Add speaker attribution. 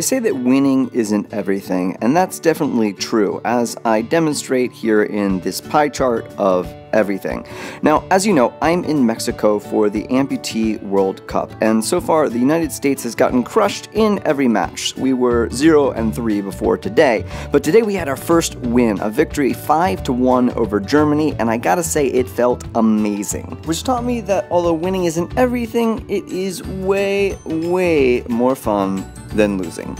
Speaker 1: They say that winning isn't everything, and that's definitely true, as I demonstrate here in this pie chart of everything. Now, as you know, I'm in Mexico for the Amputee World Cup, and so far the United States has gotten crushed in every match. We were 0 and 3 before today, but today we had our first win, a victory 5 to 1 over Germany, and I gotta say it felt amazing. Which taught me that although winning isn't everything, it is way, way more fun than losing.